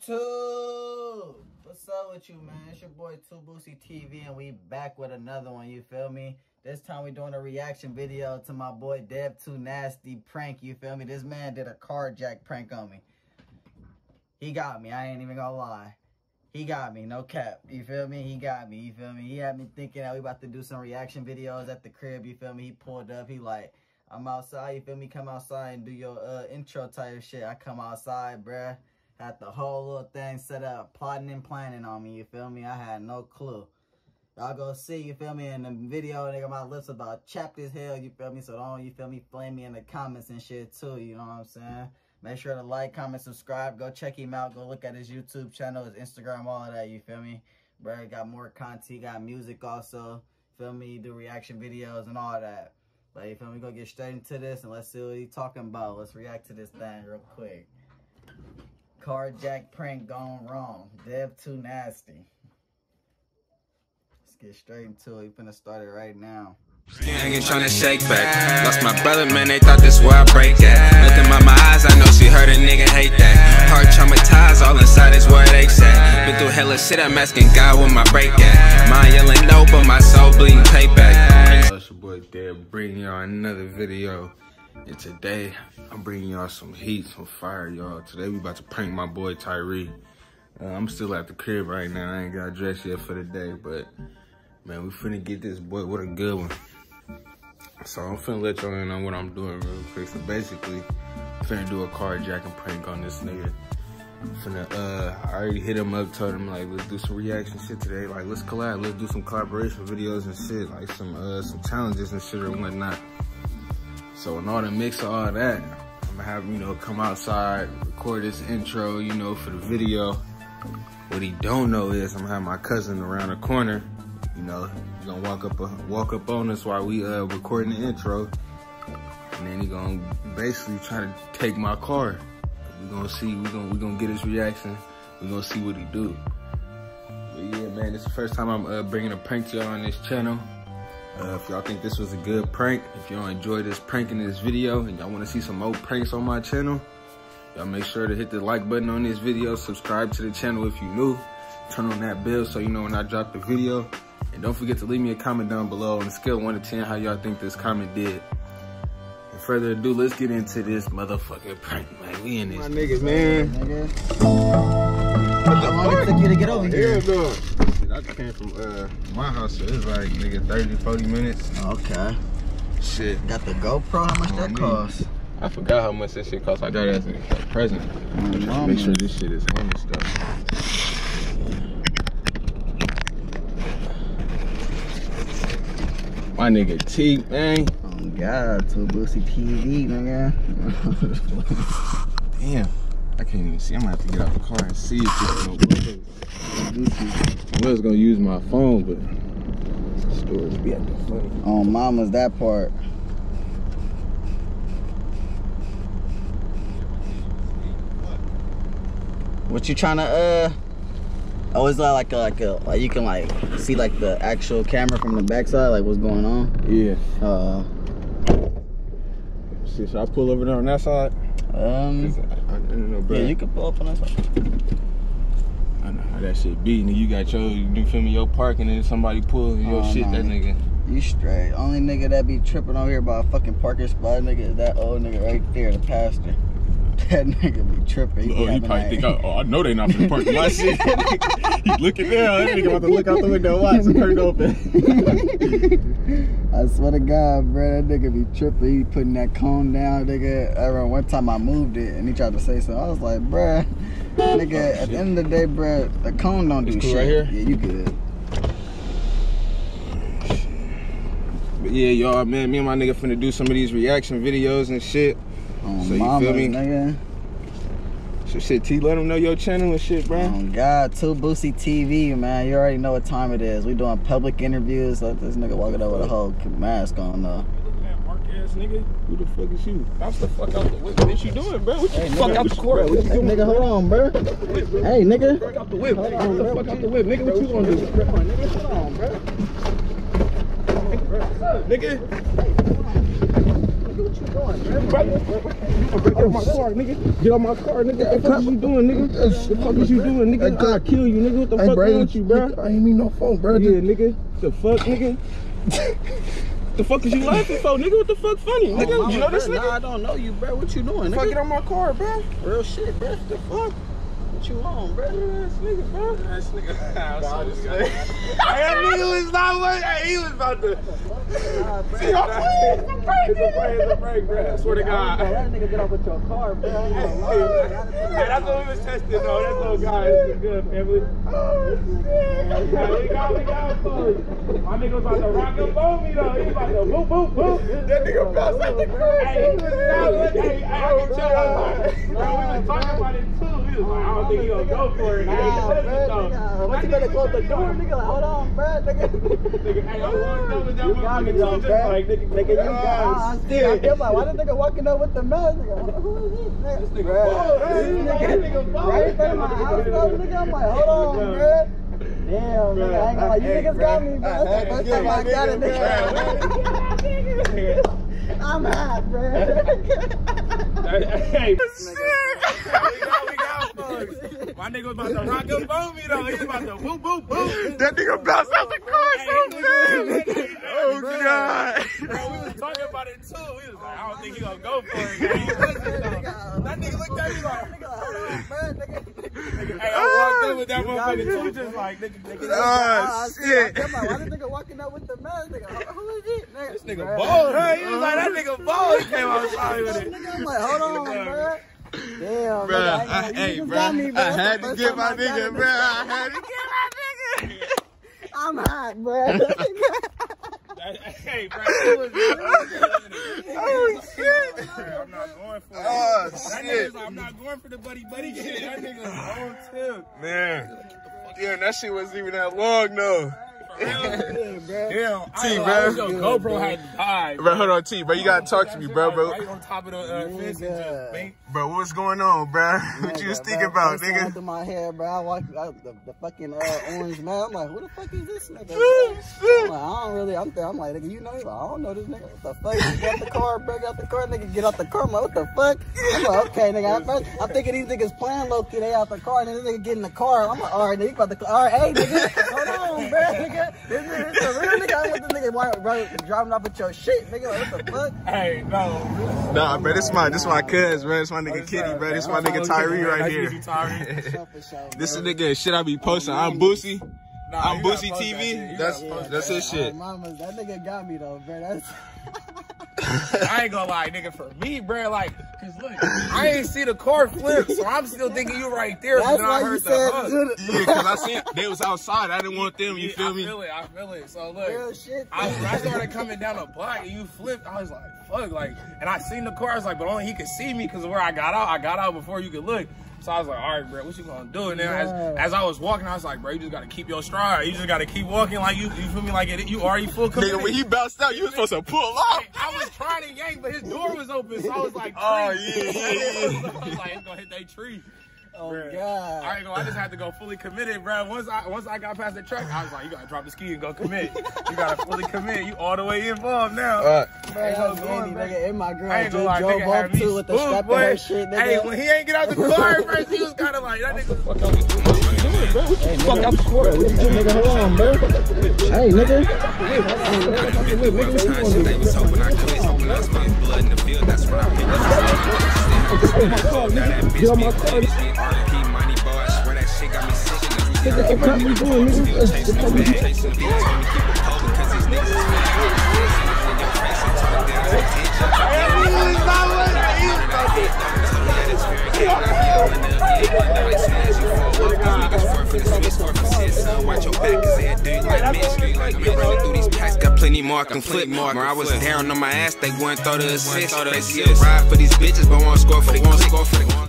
YouTube. What's up with you, man? It's your boy Two Boosie TV, and we back with another one. You feel me? This time we doing a reaction video to my boy Dev Too Nasty prank. You feel me? This man did a carjack prank on me. He got me. I ain't even gonna lie. He got me, no cap. You feel me? He got me. You feel me? He had me thinking that we about to do some reaction videos at the crib. You feel me? He pulled up. He like, I'm outside. You feel me? Come outside and do your uh, intro type shit. I come outside, bruh. Had the whole little thing set up, plotting and planning on me. You feel me? I had no clue. Y'all go see, you feel me, in the video, nigga, my lips about chapped as hell, you feel me? So don't, you feel me, flame me in the comments and shit too, you know what I'm saying? Make sure to like, comment, subscribe. Go check him out. Go look at his YouTube channel, his Instagram, all of that, you feel me? Bro, got more content. He got music also. Feel me? Do reaction videos and all that. But you feel me? Go get straight into this and let's see what he's talking about. Let's react to this thing real quick. Carjack prank gone wrong. Dev too nasty. Let's get straight into it. We finna start it right now. Hanging trying to shake back. Lost my brother, man, they thought this where I break at. Look in my, my eyes, I know she heard a nigga hate that. Heart traumatized, all inside is where they at. Been through hella shit, I'm asking God where my break at. Mind yelling no, but my soul bleeding payback. That's your boy Dev bringing y'all another video. And today, I'm bringing y'all some heat, some fire, y'all. Today, we about to prank my boy Tyree. Uh, I'm still at the crib right now. I ain't got dressed yet for the day, but man, we finna get this boy What a good one. So I'm finna let y'all in on what I'm doing real quick. So basically, I'm finna do a carjacking prank on this nigga. I'm finna, uh, I already hit him up, told him like, let's do some reaction shit today. Like, let's collab, let's do some collaboration videos and shit, like some, uh, some challenges and shit or whatnot. So in order to mix all that, I'm gonna have, you know, come outside, record this intro, you know, for the video. What he don't know is I'm gonna have my cousin around the corner, you know, he's gonna walk up, walk up on us while we uh, recording the intro. And then he gonna basically try to take my car. We gonna see, we gonna, we gonna get his reaction. We gonna see what he do. But yeah, man, this is the first time I'm uh, bringing a prank to y'all on this channel. Uh, if y'all think this was a good prank, if y'all enjoyed this prank in this video and y'all want to see some more pranks on my channel, y'all make sure to hit the like button on this video, subscribe to the channel if you're new, turn on that bell so you know when I drop the video, and don't forget to leave me a comment down below on a scale of 1 to 10 how y'all think this comment did. And further ado, let's get into this motherfucking prank, man. We in this. My niggas, man. Nigga. How long it took you to get over here? Yeah, dog. Shit, I came from uh my house, so it's like nigga 30, 40 minutes. Okay. Shit. Got the GoPro? How much On that me. cost? I forgot how much that shit cost. I got it as a present. Just mama. make sure this shit is on and stuff. My nigga T, man. Oh God, Two Boosie TV, nigga. Damn. I can't even see. I'm gonna have to get out the car and see if this gonna work. I was gonna use my phone, but storage be acting funny. On mama's that part. What you trying to uh? Oh, is that like a, like a like you can like see like the actual camera from the backside, like what's going on? Yeah. Uh, See, should I pull over there on that side? Um, I, I, don't know, bro. yeah, you can pull up on side. I know how that shit be. Nigga, you got your, you feel me, your parking and then somebody pull your Oh, shit, no. that nigga. You straight. Only nigga that be tripping over here about a fucking parking spot, nigga, is that old nigga right there, the pastor. That nigga be tripping. He, Oh, he probably think, I, oh, I know they not the parking lot shit. he looking down. That nigga about to look out the window. Watch it curtain open. I swear to God, bro, that nigga be tripping. He putting that cone down, nigga. I remember one time I moved it and he tried to say something. I was like, bruh, nigga, at the end of the day, bruh, the cone don't do cool shit. right here? Yeah, you good. But yeah, y'all, man, me and my nigga finna do some of these reaction videos and shit. On So you mama, feel me? nigga. So shit, T, let them know your channel and shit, bro. On God, Two Boosie TV, man. You already know what time it is. We doing public interviews. Let this nigga walking up with a whole mask on, though. Look at mark ass nigga. Who the fuck is you? Bounce the fuck out the whip. What you doing, bro? What you Hey, fuck nigga, out the court? What you Hey, doing? nigga, hold on, bro. Hey, nigga. Fuck out the whip. Hold on, Get the bro. fuck out the whip, nigga. What you gonna do? Hold on, bro. Nigga. What you doing, bro? Bro, Get out my car, nigga. Get out my car, nigga. What the fuck is you doing, nigga? What the fuck is you doing, nigga? I'll kill you, nigga. What the Hey, fuck bro, wrong with you, bro? I ain't mean no phone, bro. Yeah, nigga. The fuck, nigga? the fuck is you laughing for, nigga? What the fuck funny, nigga? Oh, mama, you know this nigga? Nah, I don't know you, bro. What you doing, Fuck, nigga? get on my car, bro. Real shit, bro. The fuck? What you on, bro? Ass nigga, bro. Ass nigga. That nigga was not what he was about to. Nah. See, I'm playing. It's a prank. It's a prank. It's a prank, bro. I swear to God. That nigga get off with your car, bro. I ain't. Hey, that's what we was testing, though. That's all, guys. It's good, family. Oh, shit. we got, we got food. My nigga was about to rock and roll me, though. He was about to boop, boop, boop. That nigga bounced out the car. Hey, he was not looking. Hey, I can tell. I was like, bro, we was talking about it, Was like, I don't think he gonna go for it. Nah, said bro, it, nigga. What you better close the door, nigga? Like, hold on, bro, nigga. Nigga, hey, I walked up with that me, too, just like, nigga, Nigga, you got. ah, still, I feel like, why the nigga walking up with the mask? Nigga, who is this nigga? This nigga this nigga-. Right in front of my house, nigga. I'm like, hold on, bro. Damn, nigga, I ain't gonna lie. You niggas got me, bro. I That's the first time I got a nigga, nigga. I'm hot, bro. Hey, shit. we got, we got folks. My nigga was about to rock and roll me though. He was about to boop, boop, boop. That nigga bounced out the car Hey, so he bad. Oh, Bro, God. Bro, we was talking about it too. We was like, I don't think he gonna go for it. Gang. That nigga looked at me like, Nigga, hold on, bro. Nigga. hey, I walked in with that You got motherfucker too, just like, nigga, nigga. Oh, I see, shit. I'm like, why this nigga walking up with the mask? Nigga, who- who is it? Nigga, This nigga Bruh. bald, huh? He was like, that nigga bald. He came outside with it. I'm like, hold on, bro. Damn, Bruh, nigga, I, I, ain't hey, bro, me, bro. I had to get my nigga, bro. I had to get my nigga. I'm hot, bro. Hey, bro. Oh, shit. I'm not going for it. Oh, That shit. like, I'm not going for the buddy buddy shit. That nigga's on tip. Man. Damn, that shit wasn't even that long, though. Damn, T, T, bro. bro. Your GoPro had died. Bro, hold on, T, bro. You gotta talk to me, bro, bro. Right on top of the uh, fence and just bink. Bro, what's going on, bro? What you was thinking about, first nigga? through my head, bro. I walked out the, the fucking uh, orange man. I'm like, who the fuck is this nigga? I'm like, I don't really. I'm, I'm like, nigga, you know? He's like, I don't know this nigga. What the fuck? He got the car, bro. Got the car, nigga. Get out the car. I'm like, what the fuck? I'm like, okay, nigga. At first, I'm thinking these niggas playing low key. They out the car, and then this nigga get in the car. I'm like, all right, nigga, you about to. All right, hey, nigga, hold on, bro, nigga. This nigga, this a real nigga. I want this nigga bro, bro, driving off with your shit, nigga. Like, what the fuck? Hey, no. Nah, bro, this my this my cuz, bro. This my nigga Kitty, bro. This my nigga Tyree right here. meet you, Tyree. Show for show, This is bro. nigga shit I be posting. I'm Boosie. Nah, I'm you Boosie post that shit. TV. You That's that's his shit. Mama, that nigga got me though, bro. That's I ain't gonna lie, nigga. For me, bro, like, cause look, I ain't see the car flip, so I'm still thinking you right there. that's but then I why you the said hug. do the Yeah, cause I seen they was outside. I didn't want them. You Yeah, feel I me? feel it. I feel it. So real look, shit. I, when I started coming down the block and you flipped, I was like, fuck, like, and I seen the car. I was like, but only he could see me because where I got out, I got out before you could look. So I was like, all right, bro, what you gonna do? And then Yeah. as, as I was walking, I was like, bro, you just gotta keep your stride. You just gotta keep walking like you, you feel me? Like it, you already full committed. Nigga, when he bounced out, you was supposed to pull off. I was trying to yank, but his door was open, so I was like, Oh, tree. yeah, yeah, yeah. I was like, it's gonna hit that tree. Oh Bruh. god. I ain't gonna. I just had to go fully committed, bro. Once I once I got past the truck, I was like, you gotta drop the ski and go commit. You gotta fully commit. You all the way involved now. Uh, Bro, Ain't that no was going, Andy, nigga. And my girl I ain't gonna lie, drove nigga had off me too with the spooked, strap boy. in her shit, nigga. Hey, when he ain't get out the car at first, he was kind of like that nigga. Fuck out the court. What you doing, nigga? Hold on, bro. Hey, nigga. They was hoping I quit, hoping shit got me sick in the Still chasing the bag, Got plenty more, I can flip more. Where I was down on my ass, they wouldn't throw the assist. Basically, ride for these bitches, but won't score for the won't score for the